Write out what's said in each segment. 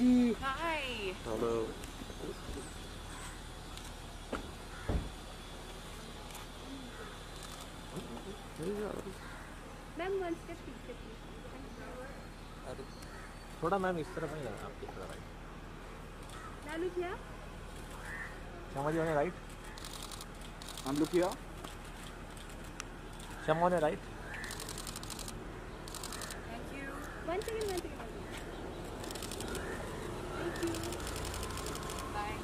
जी Hi. Hello ma'am one step पीछे थोड़ा ma'am इस तरफ़ नहीं जाना आपकी तरफ़ राइट लालू भैया शमा जी होने राइट हम लोग किया शमा होने right Thank second one second Bye.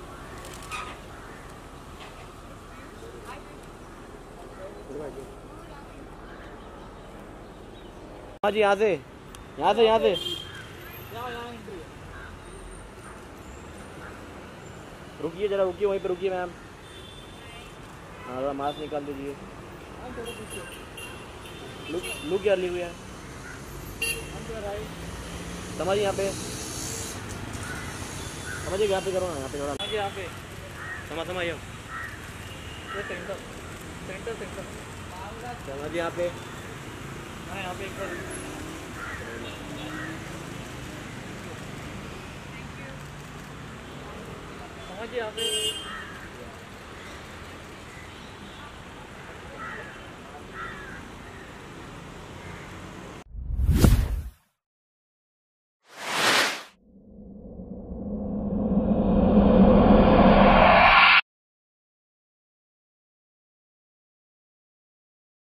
हाँ जी, यहाँ से। यहाँ से यहाँ से। रुकिए जरा, रुकिए, वहीं पे रुकिए मैम। हाँ थोड़ा मास्क निकाल दीजिए। लुक लुक यार ली हुई है समझिए यहाँ पे समझिए यहाँ पे करो ना यहाँ पे थोड़ा यहाँ पे समझ समझिए सेंटर सेंटर सेंटर समझिए यहाँ पे हाँ यहाँ पे एक समझिए यहाँ पे